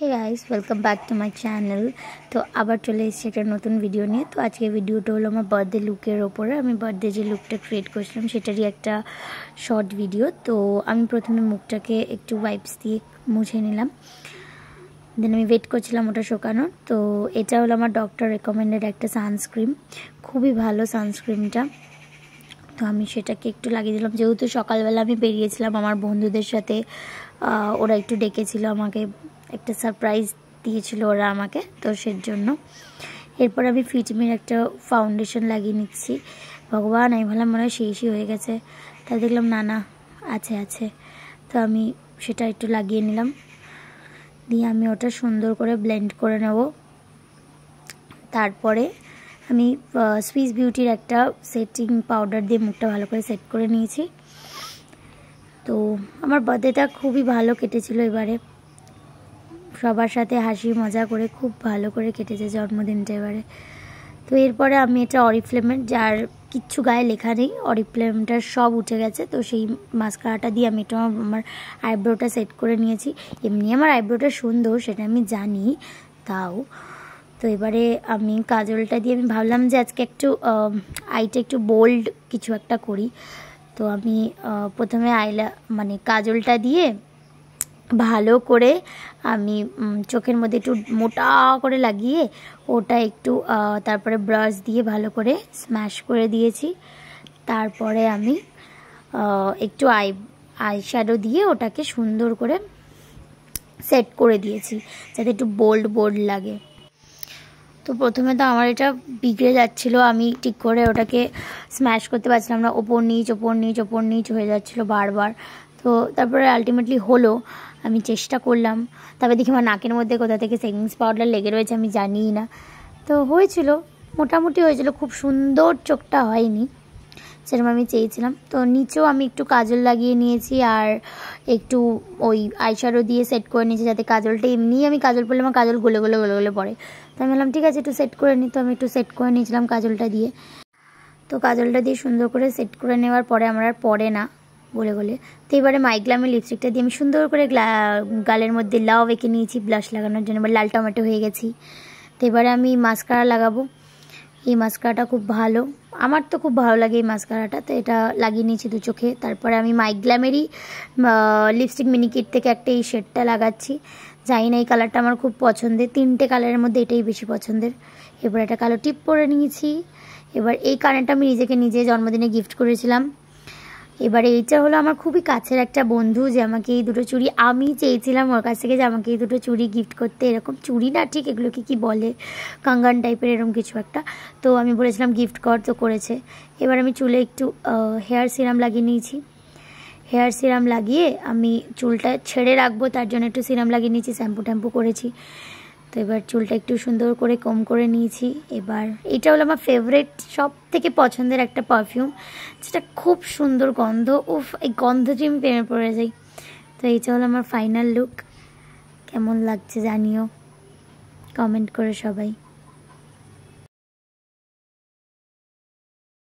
Hey guys welcome back to my channel তো আবার চলে এসেছি একটা নতুন ভিডিও নিয়ে। তো আজকে ভিডিওটা হলো আমার বার্থডে লুকের ওপরে। আমি বার্থডে যে লুকটা ক্রিয়েট করেছিলাম, সেটারই একটা শর্ট ভিডিও তো আমি প্রথমে মুখটাকে একটু ওয়াইপস দিয়ে মুছে নিলাম। দেন আমি ওয়েট করছিলাম ওটা শোকানোর। তো এটা হলো আমার ডক্টর রেকমেন্ডেড একটা সানস্ক্রিন খুবই ভালো সানস্ক্রিনটা তো আমি সেটাকে একটু লাগিয়ে দিলাম। যেহেতু সকালবেলা আমি বেরিয়েছিলাম, আমার বন্ধুদের সাথে ওরা একটু ডেকেছিল আমাকে। একটা সারপ্রাইজ দিয়েছিল ওরা আমাকে, তো সের জন্য এরপর আমি ফিটমির একটা ফাউন্ডেশন লাগিয়ে নিচ্ছি। ভগবান, আমি ভাবলাম মনে হয় শেষই হয়ে গেছে। তাই দেখলাম, না না, আছে আছে। তো আমি সেটা একটু লাগিয়ে নিলাম। দিয়ে আমি ওটা সুন্দর করে ব্লেন্ড করে নেব। তারপরে আমি সুইস বিউটির একটা সেটিং পাউডার দিয়ে মুখটা ভালো করে সেট করে নিয়েছি। তো আমার বার্থডেটা খুবই ভালো কেটেছিল এবারে। সবার সাথে হাসি মজা করে খুব ভালো করে কেটেছে জন্মদিনটা এবারে। তো এরপরে আমি এটা অরিফ্লেমের যার কিচ্ছু গায়ে লেখা নেই অরিফ্লেমটার সব উঠে গেছে, তো সেই মাস্কারাটা দিয়ে আমি এটা আমার আইব্রোটা সেট করে নিয়েছি। এমনি আমার আইব্রোটা সুন্দর, সেটা আমি জানি, তাও। তো এবারে আমি কাজলটা দিয়ে আমি ভাবলাম যে আজকে একটু আইটা একটু বোল্ড কিছু একটা করি। তো আমি প্রথমে আইলা মানে কাজলটা দিয়ে ভালো করে আমি চোখের মধ্যে একটু মোটা করে লাগিয়ে ওটা একটু তারপরে ব্রাশ দিয়ে ভালো করে স্ম্যাশ করে দিয়েছি। তারপরে আমি একটু আই আই শ্যাডো দিয়ে ওটাকে সুন্দর করে সেট করে দিয়েছি, যাতে একটু বোল্ড বোল্ড লাগে। তো প্রথমে তো আমার এটা বিগড়ে যাচ্ছিল, আমি ঠিক করে ওটাকে স্ম্যাশ করতে পারছিলাম না, ওপর নিচ ওপর নিচ ওপর নিচ হয়ে যাচ্ছিল বারবার। তো তারপরে আলটিমেটলি হলো, আমি চেষ্টা করলাম। তারপরে দেখি আমার নাকের মধ্যে কোথা থেকে সেভিংস পাউডার লেগে রয়েছে আমি জানিই না। তো হয়েছিল, মোটামুটি হয়েছিল, খুব সুন্দর চোখটা হয়নি, সেরকম আমি চেয়েছিলাম। তো নিচেও আমি একটু কাজল লাগিয়ে নিয়েছি আর একটু ওই আইশ্যাডো দিয়ে সেট করে নিয়েছি যাতে কাজলটা এমনিই আমি কাজল পরলে আমার কাজল গলে গলে গলে গলে পড়ে। তো আমি বললাম, ঠিক আছে, একটু সেট করে নিই তো আমি একটু সেট করে নিয়েছিলাম কাজলটা দিয়ে। তো কাজলটা দিয়ে সুন্দর করে সেট করে নেওয়ার পরে আমার আর পড়ে না। বলে বলে। তো এবারে মাইগ্লামের লিপস্টিকটা দিয়ে আমি সুন্দর করে গালের মধ্যে লাভ এঁকে নিয়েছি ব্লাশ লাগানোর জন্য, এবার লাল টমেটো হয়ে গেছি। তো এবারে আমি মাস্কারা লাগাবো। এই মাস্কারাটা খুব ভালো। আমার তো খুব ভালো লাগে এই মাস্কারাটা তো এটা লাগিয়ে নিয়েছি দু চোখে। তারপরে আমি মাইগ্লামেরই লিপস্টিক মিনি মিনিকিট থেকে একটা এই শেডটা লাগাচ্ছি। জানি না, এই কালারটা আমার খুব পছন্দের। তিনটে কালারের মধ্যে এটাই বেশি পছন্দের। এবার একটা কালো টিপ পরে নিয়েছি। এবার এই কানেরটা আমি নিজেকে নিজে জন্মদিনে গিফট করেছিলাম। এবারে এইটা হলো আমার খুবই কাছের একটা বন্ধু যে আমাকে এই দুটো চুড়ি আমি চেয়েছিলাম ওর কাছ থেকে যে আমাকে এই দুটো চুড়ি গিফট করতে। এরকম চুড়ি না, ঠিক এগুলোকে কি বলে? কাঙ্গান টাইপের এরকম কিছু একটা। তো আমি বলেছিলাম গিফট কর, তো করেছে। এবার আমি চুলে একটু হেয়ার সিরাম লাগিয়ে নিয়েছি। হেয়ার সিরাম লাগিয়ে আমি চুলটা ছেড়ে রাখব, তার জন্য একটু সিরাম লাগিয়ে নিয়েছি শ্যাম্পু ট্যাম্পু করেছি। তো এবার চুলটা একটু সুন্দর করে কম করে নিয়েছি। এবার এটা হলো আমার ফেভারেট সব থেকে পছন্দের একটা পারফিউম যেটা খুব সুন্দর গন্ধ। উফ, এই গন্ধটি আমি প্রেমে পড়ে যাই। তো এইটা হলো আমার ফাইনাল লুক কেমন লাগছে জানিও। কমেন্ট করে সবাই।